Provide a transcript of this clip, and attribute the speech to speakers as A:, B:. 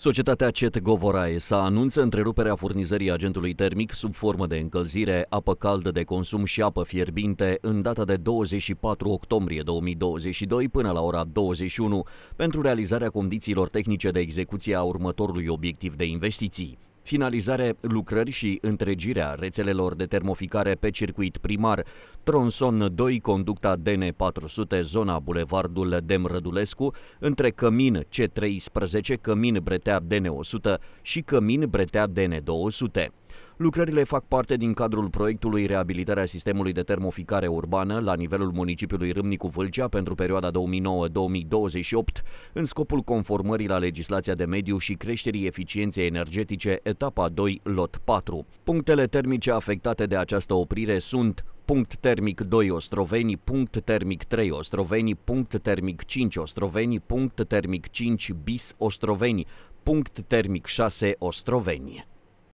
A: Societatea CET Govorae s-a anunță întreruperea furnizării agentului termic sub formă de încălzire, apă caldă de consum și apă fierbinte în data de 24 octombrie 2022 până la ora 21 pentru realizarea condițiilor tehnice de execuție a următorului obiectiv de investiții finalizare, lucrări și întregirea rețelelor de termoficare pe circuit primar, tronson 2, conducta DN400, zona Bulevardul Dem Rădulescu, între Cămin C13, Cămin Bretea DN100 și Cămin Bretea DN200. Lucrările fac parte din cadrul proiectului Reabilitarea sistemului de termoficare urbană la nivelul municipiului Râmnicu Vâlcea pentru perioada 2009-2028, în scopul conformării la legislația de mediu și creșterii eficienței energetice, etapa 2, lot 4. Punctele termice afectate de această oprire sunt punct termic 2 Ostroveni, punct termic 3 Ostroveni, punct termic 5 Ostroveni, punct termic 5 bis Ostroveni, punct termic 6 Ostroveni.